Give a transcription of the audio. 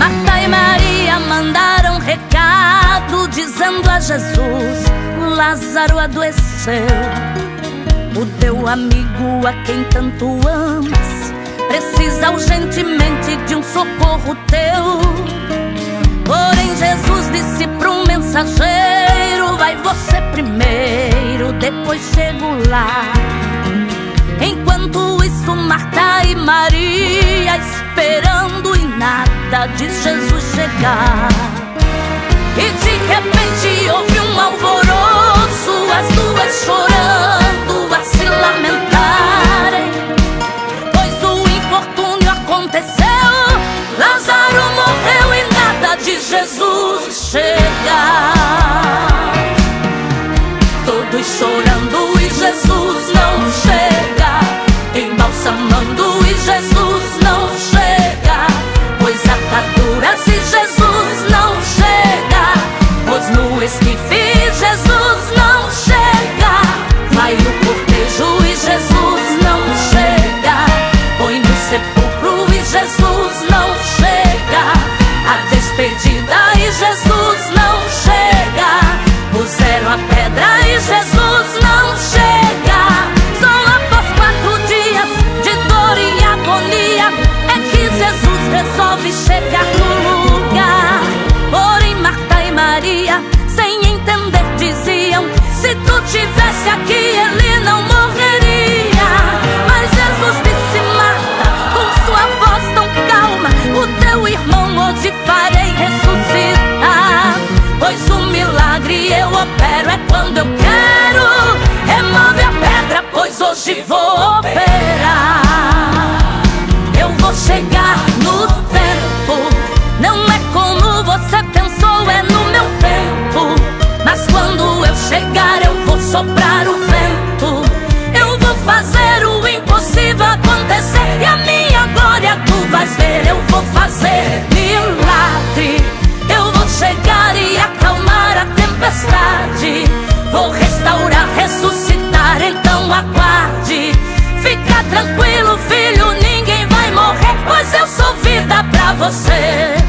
Marta e Maria mandaram recado dizendo a Jesus: Lázaro adoeceu. O teu amigo a quem tanto amas precisa urgentemente de um socorro teu. Porém, Jesus disse pro mensageiro: Vai você primeiro, depois chego lá. Enquanto isso, Marta e Maria esperando e nada de Jesus chegar. Pois no tivesse aqui, ele não morreria. Mas Jesus disse: Marta, com sua voz tão calma, o teu irmão hoje farei ressuscitar. Pois o milagre eu opero é quando eu quero. Remove a pedra, pois hoje vou operar. Eu vou chegar você.